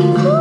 Ooh.